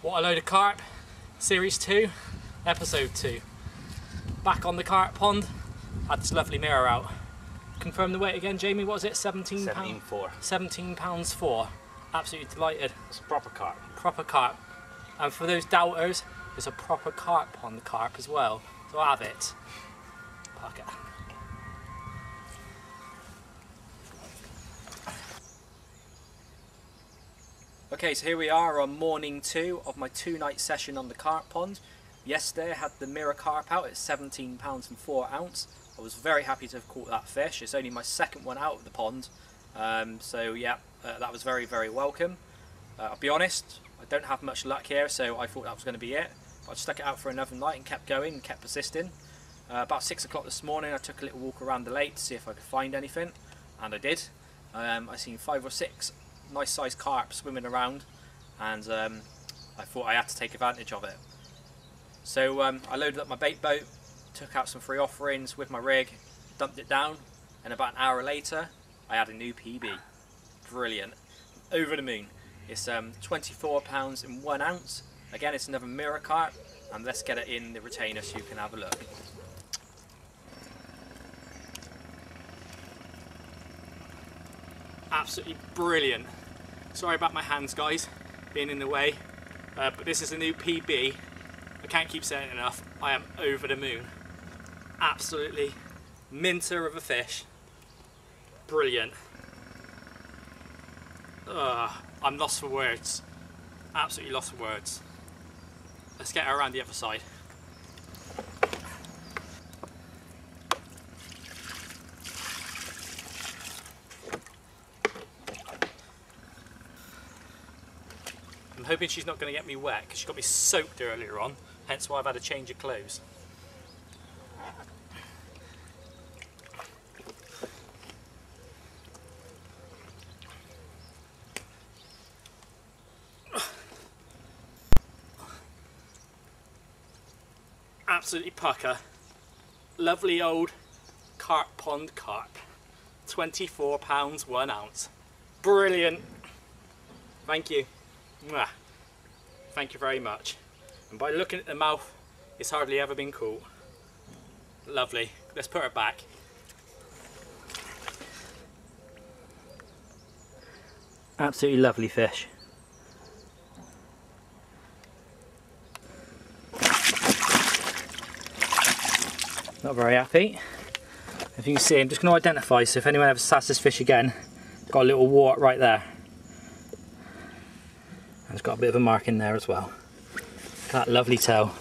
What a load of carp, series 2, episode 2. Back on the carp pond, had this lovely mirror out. Confirm the weight again, Jamie, what was it? 17 17 pounds? 4. 17 pounds 4. Absolutely delighted. It's a proper carp. Proper carp. And for those doubters, there's a proper carp on the carp as well. So have it. Park Okay, so here we are on morning two of my two night session on the carp pond. Yesterday I had the mirror carp out at 17 pounds and 4 ounce. I was very happy to have caught that fish. It's only my second one out of the pond. Um, so yeah, uh, that was very, very welcome. Uh, I'll be honest, I don't have much luck here, so I thought that was going to be it. But I stuck it out for another night and kept going and kept persisting. Uh, about 6 o'clock this morning I took a little walk around the lake to see if I could find anything, and I did. Um, I seen five or six nice sized carp swimming around and um, I thought I had to take advantage of it. So um, I loaded up my bait boat, took out some free offerings with my rig, dumped it down, and about an hour later I had a new PB. Brilliant. Over the moon. It's um, 24 pounds and one ounce. Again, it's another mirror carp, and let's get it in the retainer so you can have a look. Absolutely brilliant. Sorry about my hands, guys, being in the way, uh, but this is a new PB. I can't keep saying enough. I am over the moon. Absolutely minter of a fish. Brilliant. I'm lost for words. Absolutely lost for words. Let's get her around the other side. Hoping she's not going to get me wet because she got me soaked earlier on, hence why I've had a change of clothes. Absolutely pucker. Lovely old carp pond carp. 24 pounds, one ounce. Brilliant. Thank you. Thank you very much. And by looking at the mouth, it's hardly ever been caught. Lovely. Let's put her back. Absolutely lovely fish. Not very happy. If you can see, I'm just going to identify, so if anyone ever sats this fish again, got a little wart right there. And it's got a bit of a mark in there as well. That lovely tail.